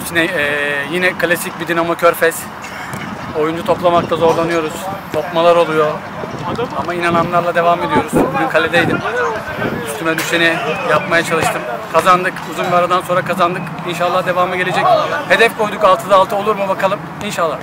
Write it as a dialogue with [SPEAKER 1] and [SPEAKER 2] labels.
[SPEAKER 1] sine, e, yine klasik bir Dinamo Körfez. Oyuncu toplamakta zorlanıyoruz. Topmalar oluyor. Ama inananlarla devam ediyoruz. Bugün kaledeydim. Üstüme düşeni yapmaya çalıştım. Kazandık. Uzun bir aradan sonra kazandık. İnşallah devamı gelecek. Hedef koyduk 6'da 6 olur mu bakalım. İnşallah.